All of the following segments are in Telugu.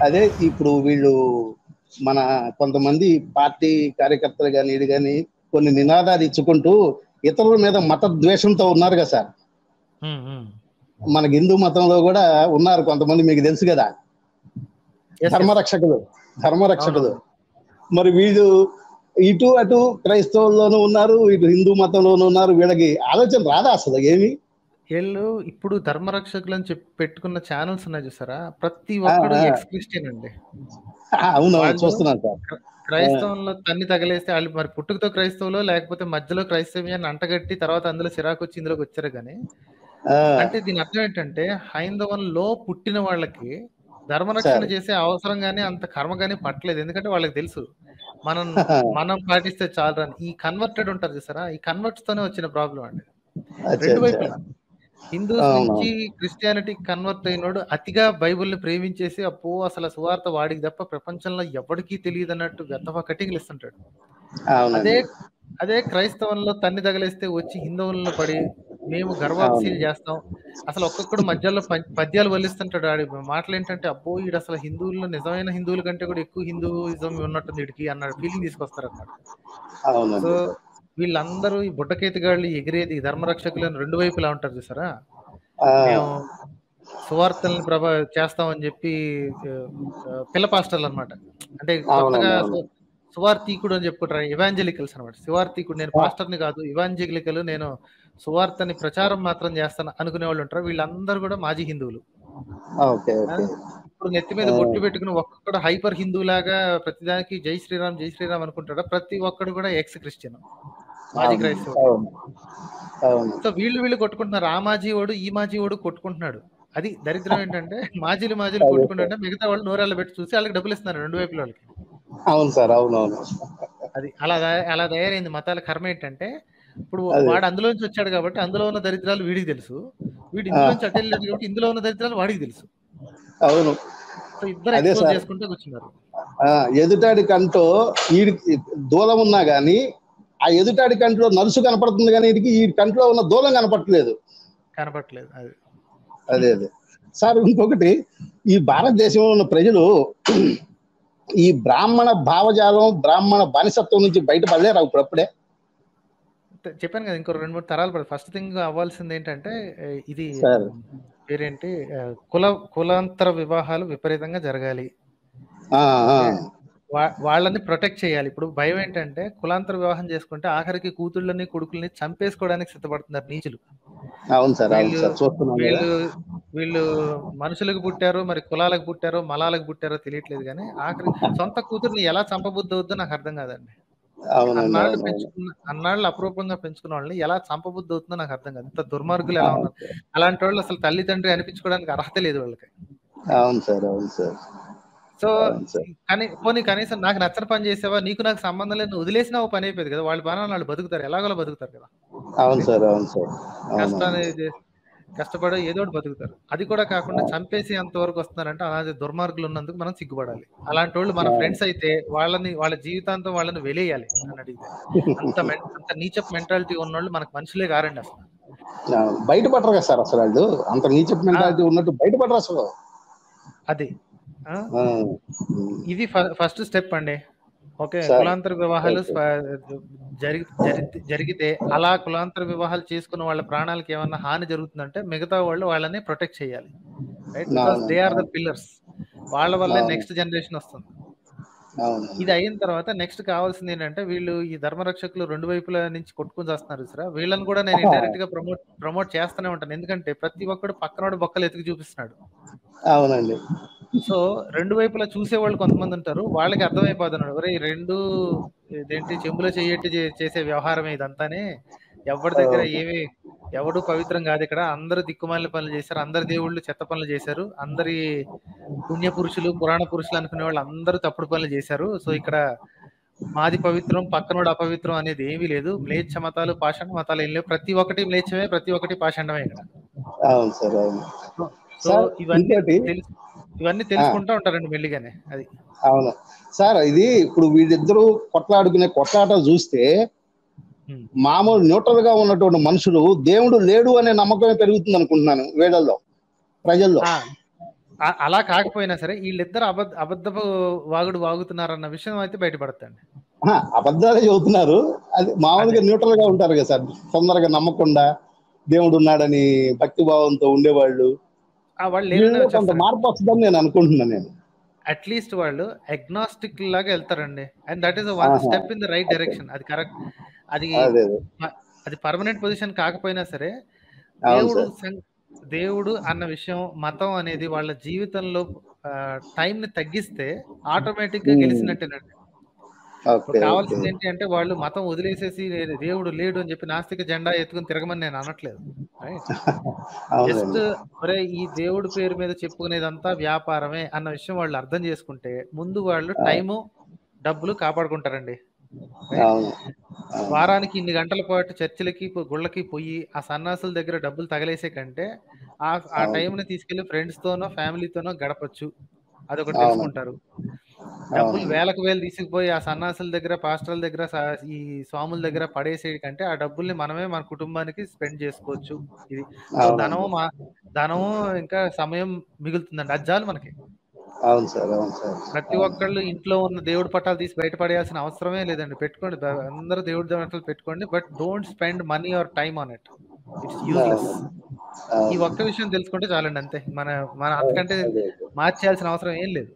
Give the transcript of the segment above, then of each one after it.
అదే ఇప్పుడు వీళ్ళు మన కొంతమంది పార్టీ కార్యకర్తలు కానీ ఇది కానీ కొన్ని నినాదాలు ఇచ్చుకుంటూ ఇతరుల మీద మత ద్వేషంతో ఉన్నారు కదా సార్. మనకి హిందూ మతంలో కూడా ఉన్నారు కొంతమంది మీకు తెలుసు కదా. ధర్మరక్షకులు ధర్మరక్షకులు. మరి వీళ్ళు ఇటు అటు క్రైస్తవుల్లోనూ ఉన్నారు ఇటు హిందూ మతంలోనూ ఉన్నారు వీళ్ళకి ఆలోచన రాదా అసలు? ఏమి? వీళ్ళు ఇప్పుడు ధర్మరక్షకులు అని చెప్పి పెట్టుకున్న ఛానల్స్ ఉన్నాయి చూసారా? ప్రతి ఒక్కడు ఆ, ఆ. ఎక్స్ క్రిస్టియన్ అండి క్రైస్తవంలో తన్ని తగిలేస్తే వాళ్ళు మరి పుట్టుకతో క్రైస్తవులో లేకపోతే మధ్యలో క్రైస్తవ్యాన్ని అంటగట్టి తర్వాత అందులో చిరాకు వచ్చి ఇందులోకి వచ్చారు కానీ అంటే దీని అర్థం ఏంటంటే హైందవంలో పుట్టిన వాళ్ళకి ధర్మరక్షణ. చేసే అవసరం గానీ అంత కర్మ గానీ పట్టలేదు. ఎందుకంటే వాళ్ళకి తెలుసు. మనం మనం పాటిస్తే చాలు ఈ కన్వర్టెడ్ ఉంటారు చూసారా? ఈ కన్వర్ట్స్ తోనే వచ్చిన ప్రాబ్లం అండి. రెండు. వైపులా. హిందూస్. నుంచి క్రిస్టియానిటీ కన్వర్ట్ అయినోడు అతిగా బైబిల్ని ప్రేమించేసి అప్పో అసలు సువార్త వాడికి తప్ప ప్రపంచంలో ఎవరికీ తెలియదు అన్నట్టు గతవ కటింగ్లు ఇస్తుంటాడు అదే అదే క్రైస్తవంలో తన్ని తగిలేస్తే వచ్చి హిందువులను పడి మేము గర్వాప్సీలు చేస్తాం. అసలు ఒక్కొక్కడు మధ్యలో పద్యాలు వల్లిస్తుంటాడు. ఆడి మాటలు ఏంటంటే అబ్బో ఈడు అసలు హిందువుల్లో నిజమైన హిందువుల కంటే కూడా ఎక్కువ హిందూయిజం ఉన్నట్టుంది వీడికి అన్న ఫీలింగ్ తీసుకొస్తారు అన్నమాట అవునండి. సో వీళ్ళందరూ ఈ బుడ్డకేతిగాళ్ళు ఎగిరేది ధర్మరక్షకులను రెండు వైపులా ఉంటారు చూసారా? మేము సువార్తల్ని ప్రభా చేస్తామని చెప్పి పిల్ల పాస్టర్లు అనమాట అంటే కొత్తగా సువార్థికుడు అని చెప్పుకుంటారు ఇవాంజలికల్స్ అనమాట సువార్థికుడు నేను పాస్టర్ని కాదు ఇవాంజలికలు నేను సువార్తని ప్రచారం మాత్రం చేస్తాను అనుకునే వాళ్ళు ఉంటారు. వీళ్ళందరూ కూడా మాజీ హిందువులు. ఇప్పుడు నెత్తి మీద బొట్టు పెట్టుకుని ఒక్కొక్కడు హైపర్ హిందువులాగా ప్రతిదానికి జై శ్రీరామ్ జై శ్రీరామ్ అనుకుంటాడు? ప్రతి ఒక్కడు కూడా ఎక్స్ క్రిస్టియన్ మాజీ క్రైస్తవుడు. సో వీళ్ళు వీళ్ళు కొట్టుకుంటున్నారు ఆ మాజీ వాడు ఈ మాజీ వాడు కొట్టుకుంటున్నాడు. అది దరిద్రం ఏంటంటే మాజీలు మాజీలు కొట్టుకుంటుంటే మిగతా వాళ్ళు నోరాలు పెట్టి చూసి వాళ్ళకి డబ్బులు ఇస్తున్నారు రెండు వైపుల వాళ్ళకి. అవును సార్ అవును అవును. అది అలా అలా తయారైంది మతాల కర్మ ఏంటంటే ఇప్పుడు. వాడు అందులోంచి వచ్చాడు కాబట్టి అందులో ఉన్న దరిద్రాలు వీడికి తెలుసు. వీడు ఇందులోంచి అటు వెళ్ళాడు కాబట్టి ఇందులో ఉన్న దరిద్రాలు వాడికి తెలుసు. అవును. సో ఇద్దరు అదే ఎక్స్పోజ్ సార్. చేసుకుంటూ కూర్చున్నారు. ఆ, ఎదుటాడి కంటో ఈ దూలం ఉన్నా గానీ ఆ ఎదుటాడి కంట్లో నలుసు కనపడుతుంది కానీ వీడికి ఈ కంట్లో ఉన్న దూలం కనపడట్లేదు. కనపట్లేదు అది. అదే అదే. సార్ ఇంకొకటి ఈ భారతదేశంలో ఉన్న ప్రజలు ఈ బ్రాహ్మణ భావజాలం బ్రాహ్మణ బానిసత్వం నుంచి బయటపడలేరు అప్పుడప్పుడే చెప్పాను కదా ఇంకో రెండు మూడు తరాలు పడుతుంది ఫస్ట్ థింగ్ అవ్వాల్సింది ఏంటంటే ఇది. పేరేంటి? కుల కులాంతర వివాహాలు విపరీతంగా జరగాలి. వాళ్ళని ప్రొటెక్ట్ చేయాలి. ఇప్పుడు భయం ఏంటంటే కులాంతర వివాహం చేసుకుంటే ఆఖరికి కూతుళ్ళని కొడుకుల్ని చంపేసుకోవడానికి సిద్ధపడుతున్నారు నీచులు. అవును సార్ వీళ్ళు. వీళ్ళు మనుషులకు పుట్టారో మరి కులాలకు పుట్టారో మలాలకు పుట్టారో తెలియట్లేదు కానీ ఆఖరి సొంత కూతుర్ని ఎలా చంపబుద్ధి అవుద్దో నాకు అర్థం కాదండి. అన్నాళ్ళు. పెంచుకున్న అన్నాళ్ళు అపరూపంగా పెంచుకున్న వాళ్ళని ఎలా చంపబుద్ధి అవుతుందో నాకు అర్థం కాదు. ఇంత దుర్మార్గులు ఎలా ఉన్నారు? అలాంటి వాళ్ళు అసలు తల్లిదండ్రి అనిపించుకోవడానికి అర్హత లేదు వాళ్ళకి. అవును సార్ అవును సార్. సో కానీ పోనీ కనీసం నాకు నచ్చని పని చేసావా? నీకు నాకు సంబంధం లేదు నువ్వు వదిలేసినా ఓ పని అయిపోయింది కదా వాళ్ళు బాగా వాళ్ళు బతుకుతారు ఎలాగోలా బతుకుతారు కదా. అవును సార్ అవును సార్. కష్టాన్ని కష్టపడి ఏదో ఒకటి బతుకుతారు. అది కూడా కాకుండా చంపేసి అంత వరకు వస్తున్నారంటే అలాంటి దుర్మార్గులు ఉన్నందుకు మనం సిగ్గుపడాలి. అలాంటి వాళ్ళు మన ఫ్రెండ్స్ అయితే వాళ్ళని వాళ్ళ జీవితాంతం వాళ్ళని వెలేయాలి అని అడిగితే. అంత అంత నీచప్ మెంటాలిటీ ఉన్న వాళ్ళు మనకు మనుషులే కారండి అసలు. బయటపడరు కదా సార్ అసలు వాళ్ళు. అంత నీచ మెంటాలిటీ ఉన్నట్టు బయటపడరు అసలు. అది. ఇది ఫస్ట్ స్టెప్ అండి. ఓకే. కులాంతర వివాహాలు జరిగితే అలా కులాంతర వివాహాలు చేసుకున్న వాళ్ళ ప్రాణాలకు ఏమన్నా హాని జరుగుతుందంటే మిగతా వాళ్ళు వాళ్ళని ప్రొటెక్ట్ చేయాలి. Right? Because. They are the pillars. వాళ్ళ వల్లే. నెక్స్ట్ జనరేషన్ వస్తుంది. ఇది అయిన తర్వాత నెక్స్ట్ కావాల్సింది ఏంటంటే వీళ్ళు ఈ ధర్మరక్షకులు రెండు వైపుల నుంచి కొట్టుకుని చేస్తున్నారు సరే వీళ్ళని కూడా నేను ఇండైరెక్ట్గా ప్రమోట్ ప్రమోట్ చేస్తూనే ఉంటాను. ఎందుకంటే ప్రతి ఒక్కడు పక్కనోడు బొక్కలు ఎతికి చూపిస్తున్నాడు. అవునండి. సో రెండు వైపులా చూసేవాళ్ళు కొంతమంది ఉంటారు. వాళ్ళకి అర్థమైపోతున్నాడు ఒరే ఈ రెండు ఇదేంటి చెంబులో చెయ్యట్టి చే- చేసే వ్యవహారమే ఇదంతానే. ఎవరి దగ్గర ఏమి ఎవడు పవిత్రం కాదు ఇక్కడ. అందరూ దిక్కుమాలిన పనులు చేశారు. అందరి దేవుళ్ళు చెత్త పనులు చేశారు. అందరి పుణ్య పురుషులు పురాణ పురుషులు అనుకునే వాళ్ళు అందరూ తప్పుడు పనులు చేశారు. సో ఇక్కడ మాది పవిత్రం పక్కనోడు అపవిత్రం అనేది ఏమీ లేదు. మ్లేచ్ఛ మతాలు పాషాణ మతాలు ఏం లేవు. ప్రతి ఒక్కటి మ్లేచ్ఛమే ప్రతి ఒక్కటి పాషాండమే ఇక్కడ. సో ఇవన్నీ తెలుసు. ఇవన్నీ తెలుసుకుంటూ ఉంటారండి మెల్లిగానే అది. అవును. సార్ ఇది ఇప్పుడు వీళ్ళిద్దరూ కొట్లాడుకునే కొట్లాట చూస్తే. మామూలు న్యూట్రల్గా ఉన్నటువంటి మనుషులు దేవుడు లేడు అనే నమ్మకమే పెరుగుతుంది అనుకుంటున్నాను వీళ్ళల్లో ప్రజల్లో. అలా కాకపోయినా సరే వీళ్ళిద్దరు అబద్ధ అబద్ధపు వాగుడు వాగుతున్నారన్న విషయం అయితే బయటపడతండి అబద్ధాలే చెబుతున్నారు. అది మామూలుగా న్యూట్రల్గా ఉంటారు కదా సార్ తొందరగా నమ్మకుండా దేవుడు ఉన్నాడని భక్తి భావంతో ఉండేవాళ్ళు. వాళ్ళు కొంత మార్పు వస్తుందని నేను అనుకుంటున్నాను నేను. అట్లీస్ట్ వాళ్ళు అగ్నాస్టిక్ లాగా వెళ్తారండి. And that is one. Step in the right direction అది కరెక్ట్ అది అదే పర్మనెంట్ పొజిషన్ కాకపోయినా సరే దేవుడు దేవుడు అన్న విషయం మతం అనేది వాళ్ళ జీవితంలో టైం ని తగ్గిస్తే ఆటోమేటిక్గా. గెలిచినట్టేనండి. కావాల్సింది ఏంటి అంటే వాళ్ళు మతం వదిలేసేసి "లేదు, దేవుడు లేడు అని చెప్పి నాస్తిక జెండా ఎత్తుకుని తిరగమని నేను అనట్లేదు జస్ట్ ఒరే ఈ దేవుడి పేరు మీద చెప్పుకునేదంతా వ్యాపారమే అన్న విషయం వాళ్ళు అర్థం చేసుకుంటే ముందు వాళ్ళు టైము డబ్బులు కాపాడుకుంటారండి. వారానికి ఇన్ని గంటల పాటు చర్చిలకి గుళ్ళకి పోయి ఆ సన్నాసుల దగ్గర డబ్బులు తగలేసే కంటే ఆ ఆ. టైంని తీసుకెళ్ళి ఫ్రెండ్స్ తోనో ఫ్యామిలీతోనో గడపచ్చు. అదొకటి. తెలుసుకుంటారు. డబ్బులు. వేలకు వేలు తీసుకుపోయి ఆ సన్నాసుల దగ్గర పాస్టర్ల దగ్గర ఈ స్వాముల దగ్గర పడేసే కంటే ఆ డబ్బుల్ని మనమే మన కుటుంబానికి స్పెండ్ చేసుకోవచ్చు. ఇది. ధనము మా ధనము ఇంకా సమయం మిగులుతుందండి. అది చాలు మనకి. అవును సార్ అవును సార్. ప్రతి ఒక్కళ్ళు ఇంట్లో ఉన్న దేవుడి పటాలు తీసి బయట పడేయాల్సిన అవసరమే లేదండి. పెట్టుకోండి. అందరూ దేవుడి దేవతలు పెట్టుకోండి. But don't spend money or time on it. It's useless ఈ. ఒక్క విషయం తెలుసుకుంటే చాలండి అంతే. మన మన అంతకంటే మార్చేయాల్సిన అవసరం ఏం లేదు.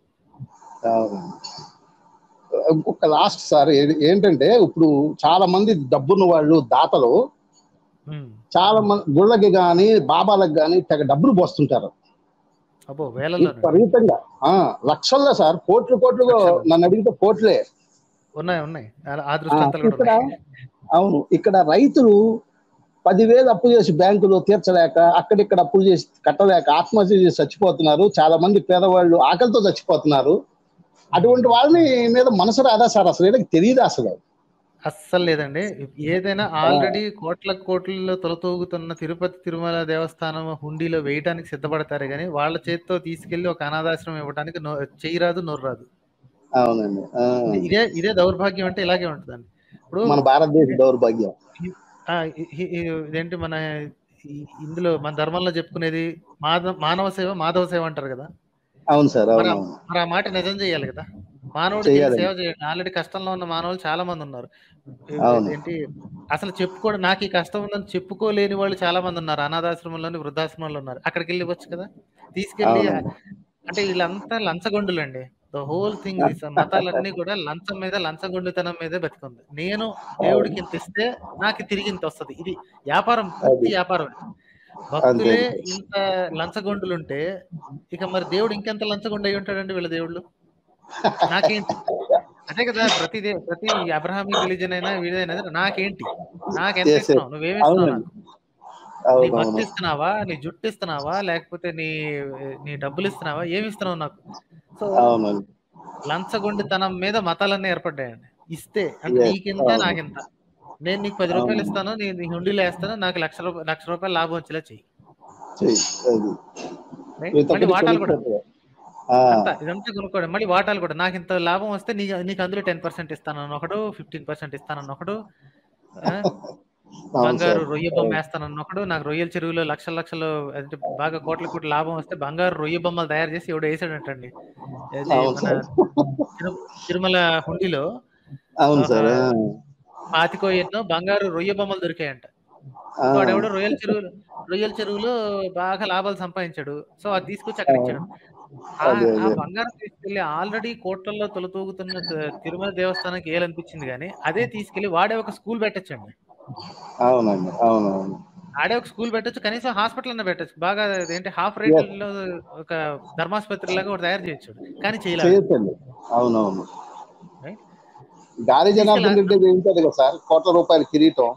ఇంకొక లాస్ట్ సార్ ఏంటంటే ఇప్పుడు చాలా మంది డబ్బున్న వాళ్ళు దాతలు. చాలా మంది గుళ్ళకి గాని బాబాలకు గాని తెగ డబ్బులు పోస్తుంటారు. విపరీతంగా. ఆ లక్షల్లో సార్ కోట్లు కోట్లు. నన్ను అడిగితే కోట్లే. ఉన్నాయి ఉన్నాయి. ఇక్కడ అవును ఇక్కడ రైతులు పదివేలు అప్పు చేసి బ్యాంకులో తీర్చలేక అక్కడిక్కడ అప్పులు చేసి కట్టలేక ఆత్మహత్య చేసి చచ్చిపోతున్నారు. చాలా మంది పేదవాళ్ళు ఆకలితో చచ్చిపోతున్నారు. అటువంటి వాళ్ళని మీద మనసు రాదా సార్? అసలు వీళ్ళకి తెలియదు అసలు? అస్సలు లేదండి. ఏదైనా ఆల్రెడీ కోట్ల కోట్లలో తొలతూగుతున్న తిరుపతి తిరుమల దేవస్థానం హుండీలో వేయడానికి సిద్ధపడతారు కానీ వాళ్ళ చేతితో తీసుకెళ్ళి ఒక అనాథాశ్రమం ఇవ్వడానికి చెయ్యి రాదు నోరు రాదు అవునండి ఇదే ఇదే దౌర్భాగ్యం అంటే ఇలాగే ఉంటుందండి. ఇప్పుడు మన భారతదేశ దౌర్భాగ్యం. ఇదేంటి మన ఇందులో మన ధర్మంలో చెప్పుకునేది మాధవ మానవ సేవ మాధవ సేవ అంటారు కదా? అవును సార్ మరి ఆ- మాట నిజం చేయాలి కదా. మానవుడికి చేయాలండి. సేవ చేయండి ఆల్రెడీ కష్టంలో ఉన్న మానవులు చాలా మంది ఉన్నారు. ఏంటి అసలు చెప్పుకోవడం నాకు ఈ కష్టం ఉందని చెప్పుకోలేని వాళ్ళు చాలా మంది ఉన్నారు. అనాథాశ్రమంలోని వృద్ధాశ్రమంలో ఉన్నారు. అక్కడికి వెళ్ళి ఇవ్వచ్చు కదా? తీసుకెళ్ళి. అంటే వీళ్ళంతా లంచగొండులండి. ద హోల్ థింగ్ మతాలన్నీ కూడా లంచం మీద లంచగొండితనం మీదే బతుకుంది నేను దేవుడికి ఇంత ఇస్తే నాకు తిరిగి ఇంత వస్తది. ఇది వ్యాపారం పూర్తి వ్యాపారం భక్తులే. ఇంత లంచగొండులుంటే ఇక మరి దేవుడు ఇంకెంత లంచగొండ అయి ఉంటాడండి వీళ్ళ దేవుళ్ళు? నాకేంటి? అదే కదా ప్రతి ప్రతి అబ్రహామిక్ రిలీజన్ అయినా వీడైనా నాకేంటి? నాకెంత. ఇస్తున్నావు నువ్వేమి ఇస్తున్నావు అవునండి. నాకు? నీ అవును ఇస్తున్నావా నీ జుట్టు ఇస్తున్నావా లేకపోతే నీ నీ డబ్బులు ఇస్తున్నావా ఏమి ఇస్తున్నావు నాకు? సో లంచగొండితనం మీద మతాలన్నీ ఏర్పడ్డాయండి. ఇస్తే అంటే నీకింత. నాకింత. నేను నీకు పది రూపాయలు. ఇస్తాను నీ నీ హుండీలో వేస్తాను నాకు లక్ష రూపాయలు లక్ష రూపాయలు లాభం వచ్చేలా చెయ్యి. మళ్ళీ వాటాలు కూడా. ఇదంతా కొనుక్కోవడం మళ్ళీ వాటాలు కూడా. నాకు ఇంత లాభం వస్తే నీ నీకు అందులో టెన్ పర్సెంట్ ఇస్తానన్న ఒకడు ఫిఫ్టీన్ పర్సెంట్ ఇస్తానన్న ఒకడు బంగారు. రొయ్య బొమ్మ వేస్తానన్న ఒకడు నాకు రొయ్యల చెరువులో లక్షల లక్షలు బాగా కోట్ల కోట్ల లాభం వస్తే బంగారు రొయ్య బొమ్మలు తయారు చేసి ఎవడో వేసాడంటండి. తిరుమల హుండీలో. అవును సార్ పాతికో ఎన్నో బంగారు రొయ్య బొమ్మలు దొరికాయంట. వాడెవడో రొయ్యల చెరువులు రొయ్యల చెరువులో బాగా లాభాలు సంపాదించాడు. సో అది తీసుకొచ్చి అక్కడ ఇచ్చాడు. ఆ. బంగారం తీసుకెళ్ళి ఆల్రెడీ కోట్లలో తొలతూగుతున్న తిరుమల దేవస్థానానికి ఏలనిపించింది కానీ అదే తీసుకెళ్ళి వాడే ఒక స్కూల్ పెట్టచ్చండి. అవునండి అవునవును. ఆడే ఒక స్కూల్ పెట్టొచ్చు కనీసం హాస్పిటల్ అన్న పెట్టొచ్చు. బాగా ఏంటి హాఫ్ రేట్లో ఒక ధర్మాసుపత్రి లాగా తయారు చేయొచ్చు. కానీ చేయలేదు. అవునవును? గాలి జనార్దన్ రెడ్డి ఉంటుంది కదా సార్? కోట్ల రూపాయల కిరీటం.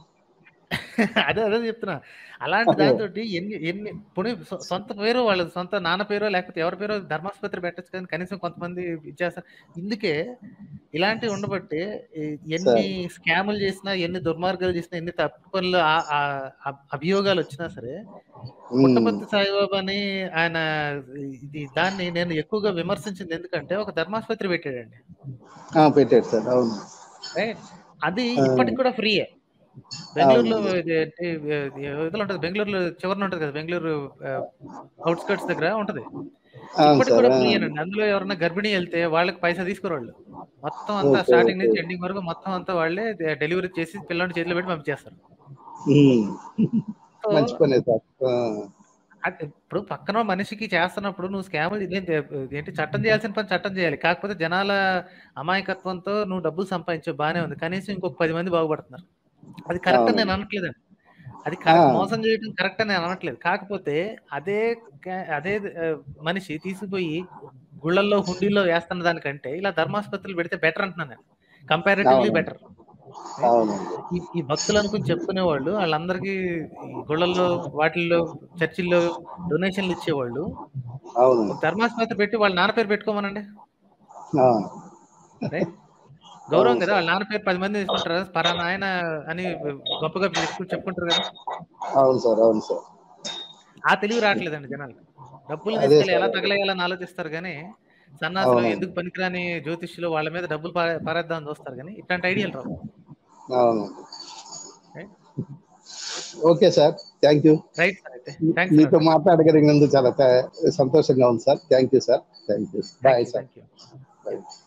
అదే అదే చెప్తున్నా. అలాంటి. దాంతో ఎన్ని ఎన్ని పుణి సొ- సొంత పేరు వాళ్ళ సొంత నాన్న పేరో లేకపోతే ఎవరి పేరో ధర్మాసుపత్రి పెట్టచ్చు కానీ కనీసం కొంతమంది ఇచ్చేస్తారు ఇందుకే ఇలాంటివి ఉండబట్టి ఎన్ని స్కాములు చేసినా ఎన్ని దుర్మార్గాలు చేసినా ఎన్ని తప్పు పనులు అభియోగాలు వచ్చినా సరే ఉమ్, పుట్టపర్తి సాయిబాబాని ఆయన ఇది దాన్ని నేను ఎక్కువగా విమర్శించింది ఎందుకంటే ఒక ధర్మాసుపత్రి పెట్టాడండి. పెట్టాడు సార్ అవును. అది. ఇప్పటికి కూడా ఫ్రీయే. బెంగళూరులో ఇదిలో ఉంటుంది. బెంగళూరులో చివరిన ఉంటుంది కదా బెంగళూరు అవుట్స్కట్స్ దగ్గర ఉంటది. ఇప్పటికి కూడా. ఫ్రీయేనండి అందులో ఎవరన్నా గర్భిణీ వెళ్తే వాళ్ళకి పైసా తీసుకోరు మొత్తం అంతా స్టార్టింగ్ నుంచి. ఎండింగ్ వరకు మొత్తం అంతా వాళ్ళే డెలివరీ చేసి పిల్లని చేతిలో పెట్టి పంపించేస్తారు. ఇప్పుడు పక్కన మనిషికి చేస్తున్నప్పుడు నువ్వు స్కామ్ ఏంటి? చట్టం చేయాల్సిన పని చట్టం చేయాలి. కాకపోతే జనాల అమాయకత్వంతో నువ్వు డబ్బులు సంపాదించావు బానే ఉంది. కనీసం ఇంకొక పది మంది బాగుపడుతున్నారు. అది కరెక్ట్. నేను అనట్లేదండి అది. మోసం చేయడం కరెక్ట్ అని నేను అనట్లేదు. కాకపోతే అదే అదే మనిషి తీసుకుపోయి గుళ్ళల్లో హుండీల్లో వేస్తున్న దానికంటే ఇలా ధర్మాసుపత్రులు పెడితే బెటర్ అంటున్నాను నేను. కంపారిటివ్లీ. బెటర్ ఈ భక్తులు అనుకుని చెప్పుకునే వాళ్ళు వాళ్ళందరికీ గుళ్ళల్లో వాటిల్లో చర్చిల్లో డొనేషన్లు ఇచ్చేవాళ్ళు. ధర్మాసుపత్రి పెట్టి వాళ్ళ నాన్న పేరు పెట్టుకోమనండి. గౌరవం కదా. వాళ్ళ నాన్న పేరు పది మంది తీసుకుంటారు పరానా ఆయన అని గొప్పగా చెప్పుకు చెప్పుకుంటారు కదా. అవును సార్ అవును సార్. ఆ తెలివి రావట్లేదండి జనాలు. డబ్బులు తీసుకెళ్ళి. ఎలా తగలేయాలని ఆలోచిస్తారు కానీ సన్నాసులు. ఎందుకు పనికిరాని జ్యోతిష్యులు వాళ్ళ మీద డబ్బులు పారే- పారేద్దామని చూస్తారు కానీ ఇట్లాంటి ఐడియాలు రావు. Okay. Sir thank you. Right sir అయితే మీతో మాట్లాడగలిగినందుకు చాలా సంతోషంగా ఉంది sir. Thank you sir thank you. Bye sir. Thank you